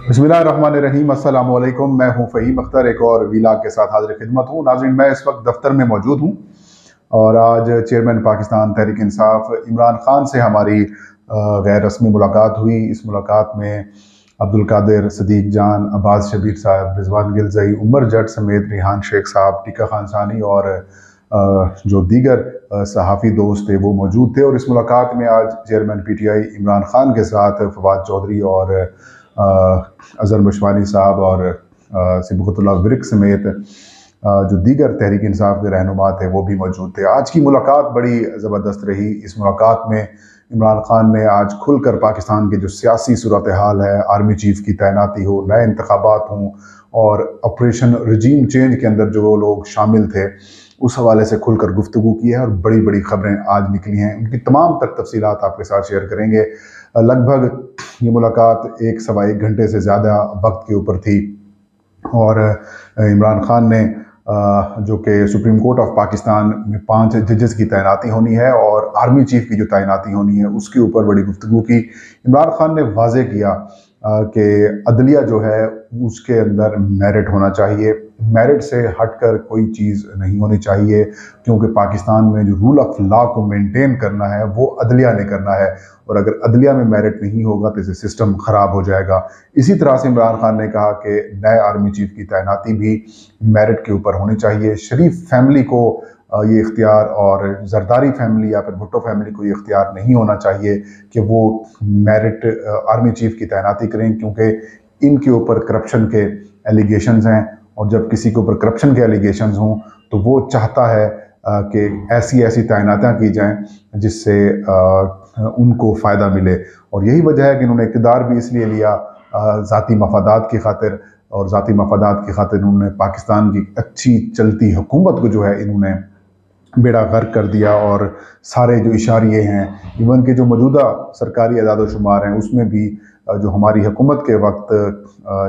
बसमीम अल्लाम मैं हूँ फ़हीम अख्तर, एक और वीला के साथ हाजिर खिदमत हूँ। नाजिन मैं इस वक्त दफ्तर में मौजूद हूँ और आज चेयरमैन पाकिस्तान तहरीक इंसाफ इमरान ख़ान से हमारी गैर रस्मी मुलाकात हुई। इस मुलाकात में अब्दुल कादिर सदीक जान, अब्बास शबीर साहब, रिजवान गिलजई, उमर जट समेत रिहान शेख साहब, टीका खान सानी और जो दीगर सहाफ़ी दोस्त थे वो मौजूद थे। और इस मुलाकात में आज chairman P T I Imran Khan के साथ फवाद चौधरी और अज़र मशवानी साहब और सिबकतुल्ला विरक समेत जो दीगर तहरीक इंसाफ के रहनुमा थे, वो भी मौजूद थे। आज की मुलाकात बड़ी ज़बरदस्त रही। इस मुलाकात में इमरान खान ने आज खुलकर पाकिस्तान के जो सियासी सूरत हाल है, आर्मी चीफ़ की तैनाती हो, नए इंतबात हों और ऑपरेशन रजीम चेंज के अंदर जो लोग शामिल थे उस हवाले से खुलकर गुफ्तु की है और बड़ी बड़ी खबरें आज निकली हैं। उनकी तमाम तक तफसीत आपके साथ शेयर करेंगे। लगभग ये मुलाकात एक सवा एक घंटे से ज़्यादा वक्त के ऊपर थी और इमरान खान ने जो कि सुप्रीम कोर्ट ऑफ़ पाकिस्तान में पाँच जजेस की तैनाती होनी है और आर्मी चीफ की जो तैनाती होनी है, उसके ऊपर बड़ी गुफ्तु की। इमरान खान ने वाजे किया कि अदलिया जो है, उसके अंदर मेरिट होना चाहिए। मेरिट से हटकर कोई चीज़ नहीं होनी चाहिए, क्योंकि पाकिस्तान में जो रूल ऑफ़ लॉ को मेंटेन करना है, वो अदलिया ने करना है। और अगर अदलिया में मेरिट नहीं होगा तो इसे सिस्टम ख़राब हो जाएगा। इसी तरह से इमरान खान ने कहा कि नए आर्मी चीफ की तैनाती भी मेरिट के ऊपर होनी चाहिए। शरीफ फैमिली को ये इख्तियार और जरदारी फैमिली या फिर भुट्टो फैमिली को ये इख्तियार नहीं होना चाहिए कि वो मेरिट आर्मी चीफ की तैनाती करें, क्योंकि इनके ऊपर करप्शन के एलिगेशंस हैं और जब किसी के ऊपर करप्शन के एलिगेशंस हों तो वो चाहता है कि ऐसी ऐसी तैनातियाँ की जाएँ जिससे उनको फ़ायदा मिले। और यही वजह है कि इन्होंने इकतदार भी इसलिए लिया ज़ाती मफादात की खातिर और ज़ाती मफादात की खातिर इन्होंने पाकिस्तान की अच्छी चलती हुकूमत को जो है इन्होंने बेड़ा गर्क कर दिया और सारे जो इशारे हैं, इवन के जो मौजूदा सरकारी अदाद शुमार हैं, उसमें भी जो हमारी हुकूमत के वक्त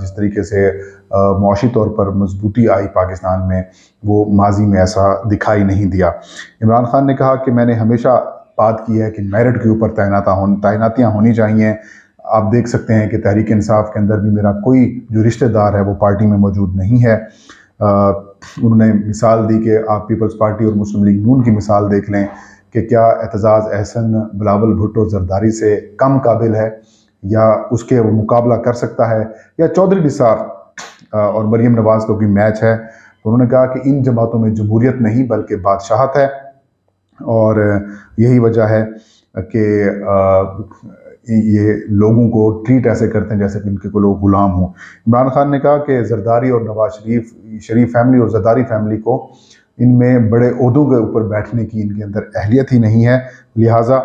जिस तरीके से मुशी तौर पर मजबूती आई पाकिस्तान में, वो माजी में ऐसा दिखाई नहीं दिया। इमरान खान ने कहा कि मैंने हमेशा बात की है कि मेरिट के ऊपर तैनाता हो तैनातियाँ होनी चाहिए। आप देख सकते हैं कि तहरीक इंसाफ के अंदर भी मेरा कोई जो रिश्तेदार है, वो पार्टी में मौजूद नहीं है। उन्होंने मिसाल दी कि आप पीपल्स पार्टी और मुस्लिम लीग नून की मिसाल देख लें कि क्या एतजाज़ एहसन बिलावल भुट्टो जरदारी से कम काबिल है या उसके वो मुकाबला कर सकता है? या चौधरी निसार और मरीम नवाज़ का भी मैच है। तो उन्होंने कहा कि इन जमातों में जमहूरियत नहीं, बल्कि बादशाहत है। और यही वजह है कि ये लोगों को ट्रीट ऐसे करते हैं जैसे कि इनके को लोग गुलाम हों। इमरान खान ने कहा कि जरदारी और नवाज़ शरीफ शरीफ फैमिली और जरदारी फैमिली को इनमें बड़े अहदों के ऊपर बैठने की इनके अंदर अहलियत ही नहीं है। लिहाजा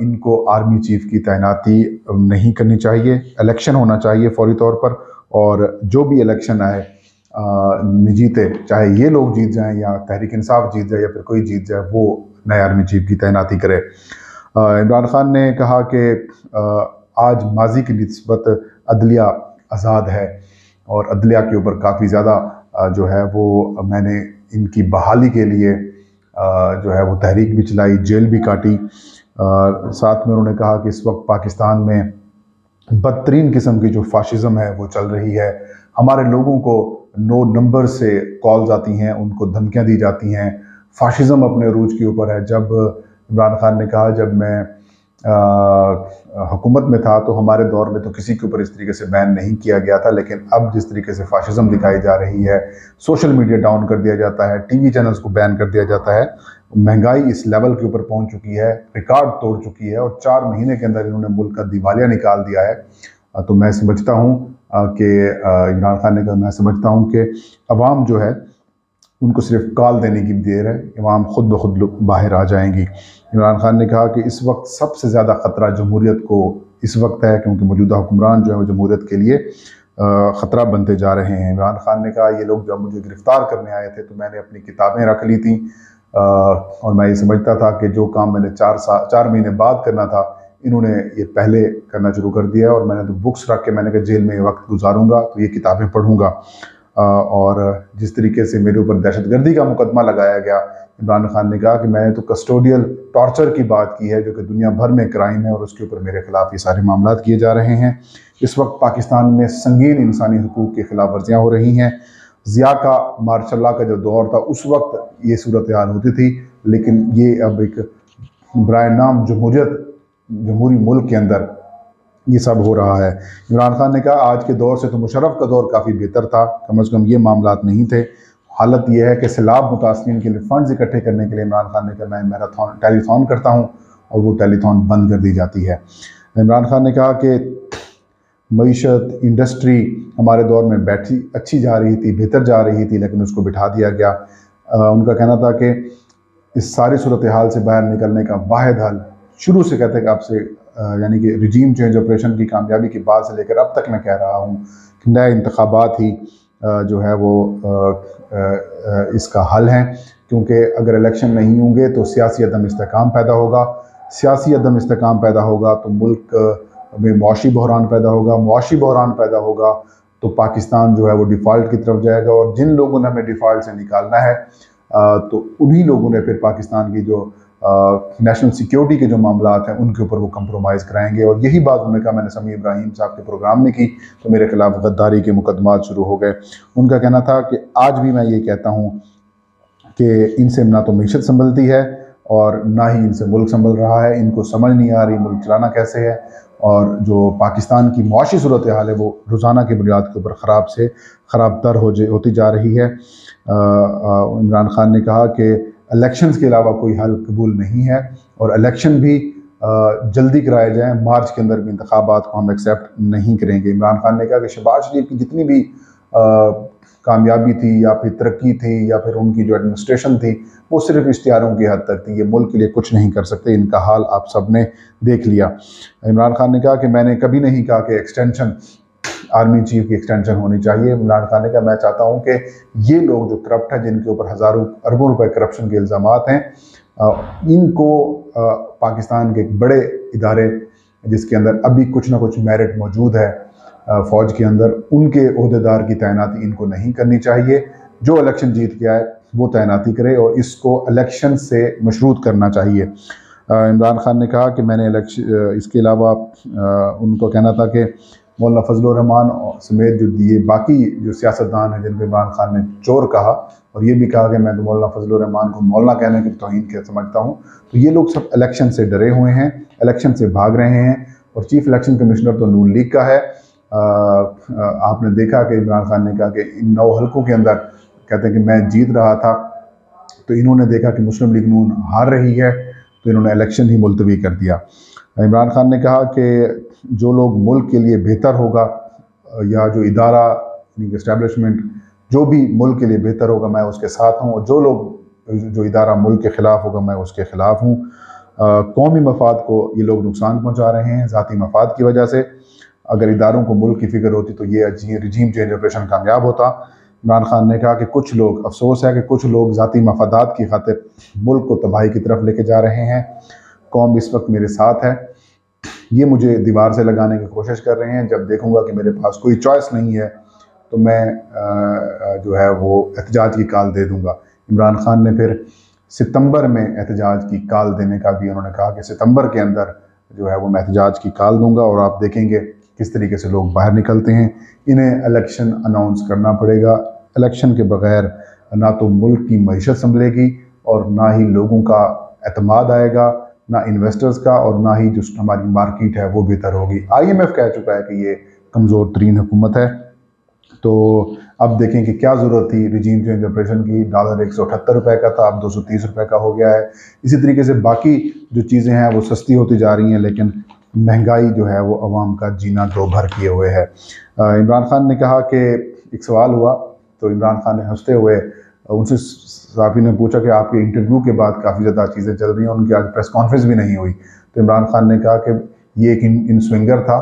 इनको आर्मी चीफ की तैनाती नहीं करनी चाहिए। इलेक्शन होना चाहिए फौरी तौर पर और जो भी इलेक्शन आए जीते, चाहे ये लोग जीत जाएँ या तहरीक इंसाफ जीत जाए या फिर कोई जीत जाए, वो नए आर्मी चीफ की तैनाती करे। इमरान खान ने कहा कि आज माजी की नस्बत अदलिया आज़ाद है और अदलिया के ऊपर काफ़ी ज़्यादा जो है वो मैंने इनकी बहाली के लिए जो है वो तहरीक भी चलाई, जेल भी काटी। साथ में उन्होंने कहा कि इस वक्त पाकिस्तान में बदतरीन किस्म की जो फाशिज़म है वो चल रही है। हमारे लोगों को नो नंबर से कॉल्स आती हैं, उनको धमकियाँ दी जाती हैं। फाशिज़म अपने अरूज के ऊपर है। जब इमरान खान ने कहा, जब मैं हुकूमत में था तो हमारे दौर में तो किसी के ऊपर इस तरीके से बैन नहीं किया गया था, लेकिन अब जिस तरीके से फाशिज़म दिखाई जा रही है सोशल मीडिया डाउन कर दिया जाता है टीवी चैनल्स को बैन कर दिया जाता है, महँगाई इस लेवल के ऊपर पहुँच चुकी है रिकॉर्ड तोड़ चुकी है, और चार महीने के अंदर इन्होंने मुल्क का दिवालिया निकाल दिया है। तो मैं समझता हूँ कि इमरान खान ने कहा, मैं समझता हूँ कि अवाम जो है उनको सिर्फ़ कॉल देने की देर है। इमाम ख़ुद ब खुद बाहर आ जाएँगी। इमरान खान ने कहा कि इस वक्त सबसे ज़्यादा ख़तरा जमहूरीत को इस वक्त है क्योंकि मौजूदा हुक्मरान जो है वो जमहूरीत के लिए ख़तरा बनते जा रहे हैं। इमरान खान ने कहा, ये लोग जब मुझे गिरफ़्तार करने आए थे तो मैंने अपनी किताबें रख ली थी। और मैं ये समझता था कि जो काम मैंने चार साल चार महीने बाद करना था, इन्होंने ये पहले करना शुरू कर दिया और मैंने तो बुक्स रख के मैंने कहा, जेल में वक्त गुजारूँगा तो ये किताबें पढ़ूँगा। और जिस तरीके से मेरे ऊपर दहशतगर्दी का मुकदमा लगाया गया, इमरान खान ने कहा कि मैंने तो कस्टोडियल टॉर्चर की बात की है, जो कि दुनिया भर में क्राइम है और उसके ऊपर मेरे खिलाफ ये सारे मामला किए जा रहे हैं। इस वक्त पाकिस्तान में संगीन इंसानी हकूक़ की खिलाफ वर्जियाँ हो रही हैं। ज़िया का मार्शल्ला का जो दौर था, उस वक्त ये सूरत हाल होती थी, लेकिन ये अब एक बर नाम जमहूरियत, जमहूरी मुल्क के अंदर ये सब हो रहा है। इमरान खान ने कहा आज के दौर से तो मुशरफ का दौर काफ़ी बेहतर था। कम अज़ कम ये मामला नहीं थे। हालत यह है कि सैलाब मुतासरी के लिए फ़ंड्स इकट्ठे करने के लिए इमरान खान ने कहा मैं मैराथन टेलीथॉन करता हूँ और वो टेलीथॉन बंद कर दी जाती है। इमरान खान ने कहा कि मीशत इंडस्ट्री हमारे दौर में बैठी अच्छी जा रही थी बेहतर जा रही थी लेकिन उसको बिठा दिया गया। आ, उनका कहना था कि इस सारी सूरत हाल से बाहर निकलने का वाद हल शुरू से कहते कि आपसे यानी कि रिजीम चेंज ऑपरेशन की कामयाबी के बाद से लेकर अब तक मैं कह रहा हूँ कि नए इंतबात ही जो है वो इसका हल है। क्योंकि अगर इलेक्शन नहीं होंगे तो सियासी अदम इसकाम पैदा होगा। सियासी अदम इसकाम पैदा होगा तो मुल्क में मुआशी बहरान पैदा होगा। मुआशी बहरान पैदा होगा तो पाकिस्तान जो है वो डिफ़ॉल्ट की तरफ़ जाएगा। और जिन लोगों ने हमें डिफ़ॉल्ट से निकालना है तो उन्हीं लोगों ने फिर पाकिस्तान की जो नेशनल सिक्योरिटी के जो मामला हैं, उनके ऊपर वो कंप्रोमाइज़ कराएँगे। और यही बात उन्होंने कहा, मैंने समी इब्राहिम साहब के प्रोग्राम में की तो मेरे खिलाफ गद्दारी के मुकदमा शुरू हो गए। उनका कहना था कि आज भी मैं ये कहता हूँ कि इनसे ना तो मीशत संभलती है और ना ही इनसे मुल्क संभल रहा है। इनको समझ नहीं आ रही मुल्क चलाना कैसे है। और जो पाकिस्तान की मुआशी सूरत हाल है, वो रोज़ाना की बुनियाद के ऊपर ख़राब से, ख़राब तर हो होती जा रही है। इमरान खान ने कहा कि इलेक्शंस के अलावा कोई हल कबूल नहीं है और इलेक्शन भी जल्दी कराए जाएँ, मार्च के अंदर भी इंतबात को हम एक्सेप्ट नहीं करेंगे। इमरान खान ने कहा कि शहबाज शरीफ की जितनी भी कामयाबी थी या फिर तरक्की थी या फिर उनकी जो एडमिनिस्ट्रेशन थी, वो सिर्फ़ इश्तारों की हद तक थी। ये मुल्क के लिए कुछ नहीं कर सकते। इनका हाल आप सबने देख लिया। इमरान खान ने कहा कि मैंने कभी नहीं कहा कि एक्सटेंशन आर्मी चीफ की एक्सटेंशन होनी चाहिए। इमरान खान ने कहा, मैं चाहता हूँ कि ये लोग जो करप्ट हैं, जिनके ऊपर हज़ारों, अरबों रुपए करप्शन के इल्ज़ाम हैं इनको पाकिस्तान के एक बड़े इदारे, जिसके अंदर अभी कुछ ना कुछ मेरिट मौजूद है फ़ौज के अंदर, उनके अहदेदार की तैनाती इनको नहीं करनी चाहिए। जो इलेक्शन जीत के आए, वो तैनाती करे और इसको इलेक्शन से मशरूत करना चाहिए। इमरान खान ने कहा कि मैंने इलेक्शन इसके अलावा उनको कहना था कि मौलाना फजलरहमान समेत जो दिए बाकी जो सियासतदान हैं जिनको इमरान खान ने चोर कहा और ये भी कहा कि मैं तो मौलाना फजलरहमान को मौलाना कहने की तोहन के समझता हूँ। तो ये लोग सब इलेक्शन से डरे हुए हैं इलेक्शन से भाग रहे हैं और चीफ इलेक्शन कमिश्नर तो नून लीग का है। आ, आपने देखा कि इमरान खान ने कहा कि इन नौ हल्कों के अंदर कहते हैं कि मैं जीत रहा था। तो इन्होंने देखा कि मुस्लिम लीग नून हार रही है तो इन्होंने इलेक्शन ही मुलतवी कर दिया। इमरान खान ने कहा कि जो लोग मुल्क के लिए बेहतर होगा या जो इदारा इस्टेब्लिशमेंट जो भी मुल्क के लिए बेहतर होगा, मैं उसके साथ हूँ। और जो लोग, जो इदारा मुल्क के ख़िलाफ़ होगा, मैं उसके ख़िलाफ़ हूँ। कौमी मफाद को ये लोग नुकसान पहुँचा रहे हैं, ज़ाती मफाद की वजह से। अगर इदारों को मुल्क की फ़िक्र होती तो ये रजीम चेंज ऑपरेशन कामयाब होता। इमरान खान ने कहा कि कुछ लोग, अफसोस है कि कुछ लोग ज़ाती मफादात की खातिर मुल्क को तबाही की तरफ़ लेके जा रहे हैं। कौम इस वक्त मेरे साथ है। ये मुझे दीवार से लगाने की कोशिश कर रहे हैं। जब देखूँगा कि मेरे पास कोई चॉइस नहीं है तो मैं जो है वो एहतजाज की कॉल दे दूँगा। इमरान खान ने फिर सितंबर में एहतजाज की कॉल देने का भी उन्होंने कहा कि सितंबर के अंदर जो है वो मैं एहतजाज की कॉल दूँगा और आप देखेंगे किस तरीके से लोग बाहर निकलते हैं। इन्हें इलेक्शन अनाउंस करना पड़ेगा। इलेक्शन के बगैर ना तो मुल्क की मीशत संभलेगी और ना ही लोगों का अतमाद आएगा। ना इन्वेस्टर्स का और ना ही जो हमारी मार्केट है, वो बेहतर होगी। आईएमएफ कह चुका है कि ये कमज़ोर तरीन हुकूमत है। तो अब देखें कि क्या ज़रूरत थी रिजीम चेंज ऑपरेशन की। डॉलर एक सौ अठहत्तर रुपये का था, अब दो सौ तीस रुपये का हो गया है। इसी तरीके से बाकी जो चीज़ें हैं, वो सस्ती होती जा रही हैं, लेकिन महँगाई जो है, वो अवाम का जीना दो भर किए हुए है। इमरान खान ने कहा कि एक सवाल हुआ तो इमरान खान ने हँसते हुए उनसे साफी ने पूछा कि आपके इंटरव्यू के बाद काफ़ी ज़्यादा चीज़ें चल रही हैं उनकी आज प्रेस कॉन्फ्रेंस भी नहीं हुई। तो इमरान खान ने कहा कि ये एक इन, इन स्विंगर था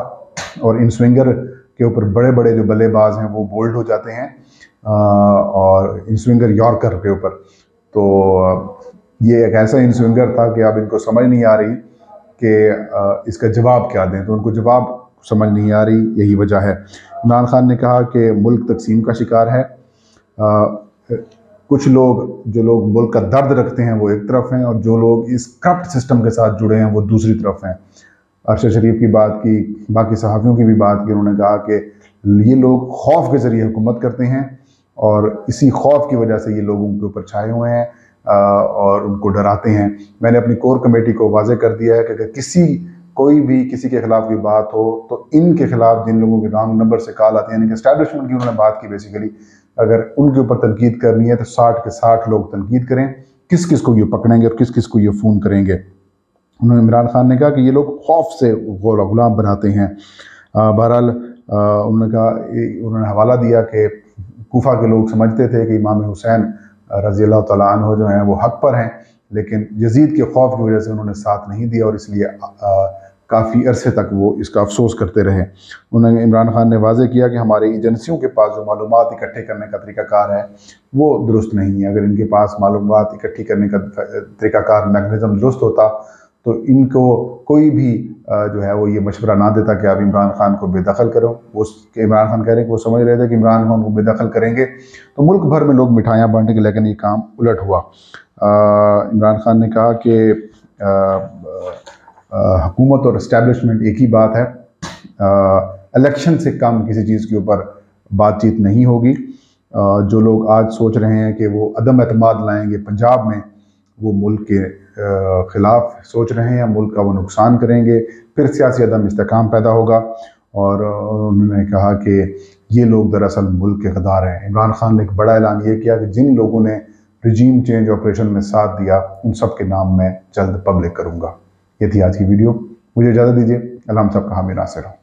और इन स्विंगर के ऊपर बड़े बड़े जो बल्लेबाज हैं वो बोल्ड हो जाते हैं और इन स्विंगर यॉर्कर के ऊपर। तो ये एक ऐसा इन स्विंगर था कि अब इनको समझ नहीं आ रही कि इसका जवाब क्या दें। तो उनको जवाब समझ नहीं आ रही यही वजह है। इमरान खान ने कहा कि मुल्क तकसीम का शिकार है। कुछ लोग, जो लोग मुल्क का दर्द रखते हैं, वो एक तरफ़ हैं और जो लोग इस करप्ट सिस्टम के साथ जुड़े हैं, वो दूसरी तरफ़ हैं। अरशद शरीफ की बात की, बाकी सहाफ़ियों की भी बात की, उन्होंने कहा कि ये लोग खौफ के ज़रिए हुकूमत करते हैं और इसी खौफ की वजह से ये लोगों के ऊपर छाए हुए हैं और उनको डराते हैं। मैंने अपनी कोर कमेटी को वाजे कर दिया है कि अगर किसी, कोई भी किसी के खिलाफ की बात हो तो इनके खिलाफ जिन लोगों के रॉन्ग नंबर से कॉल आते हैं, यानी कि स्टैब्लिशमेंट की उन्होंने बात की बेसिकली अगर उनके ऊपर तनकीद करनी है तो साठ के साठ लोग तनकीद करें, किस किस को ये पकड़ेंगे और किस किस को ये फ़ोन करेंगे। उन्होंने इमरान खान ने कहा कि ये लोग खौफ से गुलाम बनाते हैं। बहरहाल उन्होंने कहा उन्होंने हवाला दिया कि कोफा के लोग समझते थे कि इमाम हुसैन रज़ी अल्लाह तु जो हैं वो हक पर हैं, लेकिन यजीद के खौफ की वजह से उन्होंने साथ नहीं दिया और इसलिए काफ़ी अरसे तक वो इसका अफसोस करते रहे। उन्होंने इमरान खान ने वाजे किया कि हमारी एजेंसियों के पास जो मालूम इकट्ठे करने का तरीक़ाकार है, वो दुरुस्त नहीं है। अगर इनके पास मालूम इकट्ठी करने का तरीक़ाकार मैकनिज़म दुरुस्त होता तो इनको कोई भी जो है वो ये मशवरा ना देता कि आप इमरान खान को बेदखल करो। वो इमरान खान कह रहे हैं कि वो समझ रहे थे कि इमरान खान को बेदखल करेंगे। तो मुल्क भर में लोग मिठाइयाँ बांटेंगे लेकिन ये काम उलट हुआ। इमरान खान ने कहा कि हुकूमत और इस्टेबलिशमेंट एक ही बात है। इलेक्शन से कम किसी चीज़ के ऊपर बातचीत नहीं होगी। जो लोग आज सोच रहे हैं कि वो अदम अतमाद लाएँगे पंजाब में, वो मुल्क के ख़िलाफ़ सोच रहे हैं या मुल्क का वो नुकसान करेंगे, फिर सियासी अदम इसकाम पैदा होगा। और उन्होंने कहा कि ये लोग दरअसल मुल्क के गदार हैं। इमरान खान ने एक बड़ा ऐलान ये किया कि जिन लोगों ने रिजीम चेंज ऑपरेशन में साथ दिया, उन सब के नाम मैं जल्द पब्लिक करूँगा। ये थी आज की वीडियो। मुझे इजाज़त दीजिए। अल्लाह साहब कहा हामी नासिर हूँ।